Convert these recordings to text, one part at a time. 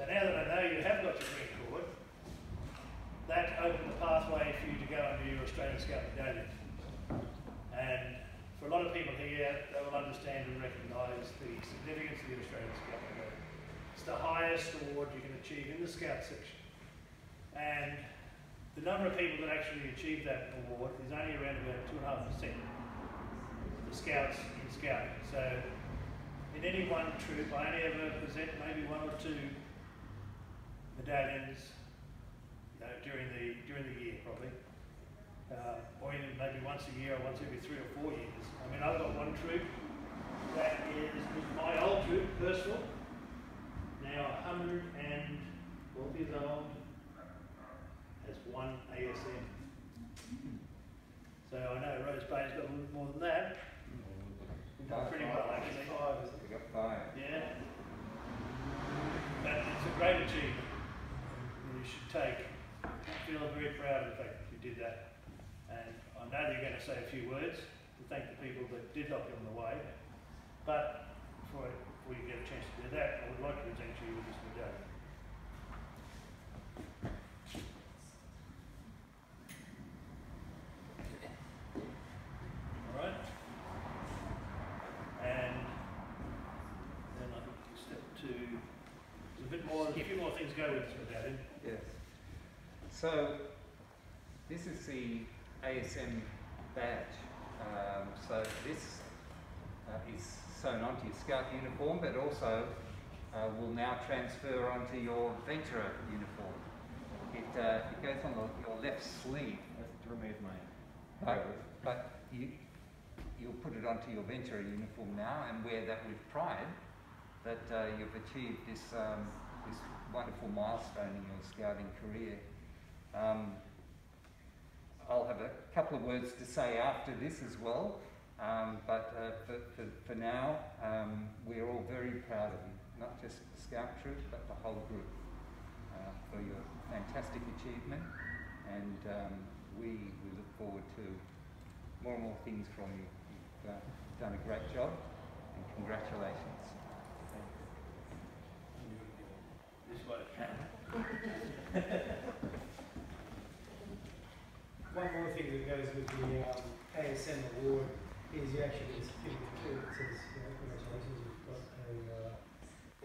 So now that I know you have got your green cord, that opened the pathway for you to go and do your Australian Scout medallion. And for a lot of people here, they will understand and recognise the significance of the Australian Scout medallion. It's the highest award you can achieve in the Scout section. And the number of people that actually achieve that award is only around about two and a half percent of the scouts in scouting. So in any one troop, I only ever present maybe one or two medallions you know, during the during the year probably. Uh, or even maybe once a year or once every three or four years. I mean, I've got one troop that is, is my old troop, personal, now 112 years old, has one ASM. So I know Rose Bay's got a little more than that. We've done pretty well actually. We got five. Yeah. But it's a great achievement. And you should take, feel very proud of the fact that you did that. And I know you're going to say a few words to thank the people that did help you on the way. But before, before you get a chance to do that, I would like to present you with this medallion. A bit more, a few more things go with this medallion. Yes. So this is the ASM badge. Um, so this uh, is sewn onto your scout uniform, but also uh, will now transfer onto your venturer uniform. It, uh, it goes on the, your left sleeve, to remove my but, but you, you'll put it onto your venturer uniform now and wear that with pride that uh, you've achieved this, um, this wonderful milestone in your scouting career. Um, I'll have a couple of words to say after this as well, um, but uh, for, for, for now, um, we're all very proud of you, not just the Scout Troop, but the whole group, uh, for your fantastic achievement, and um, we, we look forward to more and more things from you. You've uh, done a great job, and congratulations. This way. One more thing that goes with the um, ASM award is you actually get a certificate says, you know, congratulations, you've got a, uh,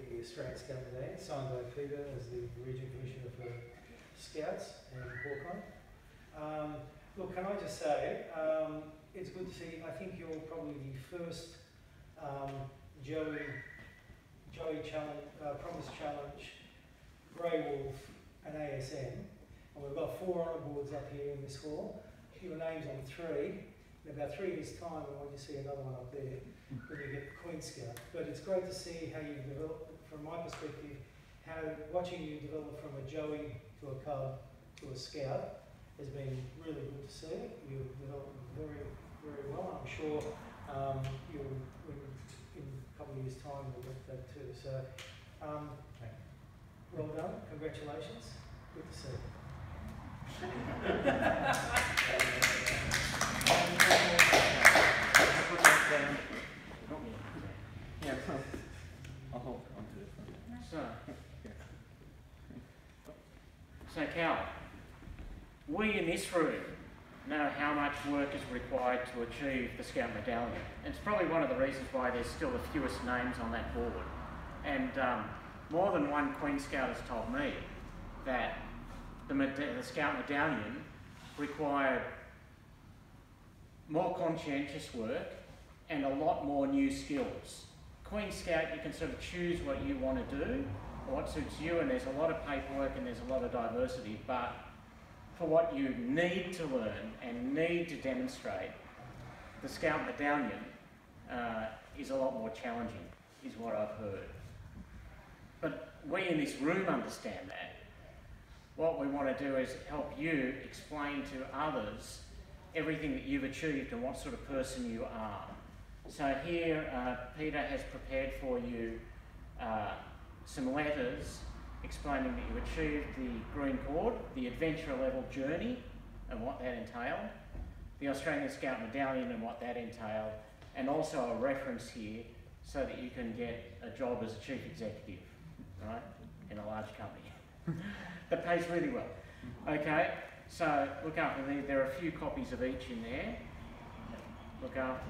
the Australian Scout signed by Peter as the Region Commissioner for Scouts and Hawkeye. Um, look, can I just say, um, it's good to see, I think you're probably the first um, Joey, Joey Challenge, uh, Promise Challenge, Grey Wolf and ASM and we've got four honour boards up here in this hall. Your name's on three. In about three years' time, I want you to see another one up there when you get the Queen Scout. But it's great to see how you've developed, from my perspective, how watching you develop from a Joey to a cub to a Scout has been really good to see. You've developed very, very well. I'm sure um, you'll, in a couple of years' time, we'll get that too. So, um, well done. Congratulations. Good to see you. So, Cal, we in this room know how much work is required to achieve the Scout Medallion. It's probably one of the reasons why there's still the fewest names on that board. And um, more than one Queen Scout has told me that the, the Scout Medallion required more conscientious work and a lot more new skills. Queen Scout, you can sort of choose what you want to do what suits you, and there's a lot of paperwork and there's a lot of diversity, but for what you need to learn and need to demonstrate, the Scout Medallion uh, is a lot more challenging, is what I've heard. But we in this room understand that. What we want to do is help you explain to others everything that you've achieved and what sort of person you are. So here, uh, Peter has prepared for you uh, some letters explaining that you achieved the Green Cord, the adventure level journey and what that entailed, the Australian Scout Medallion and what that entailed, and also a reference here so that you can get a job as a chief executive, right? in a large company that pays really well. Okay, so look after there. There are a few copies of each in there. Look after.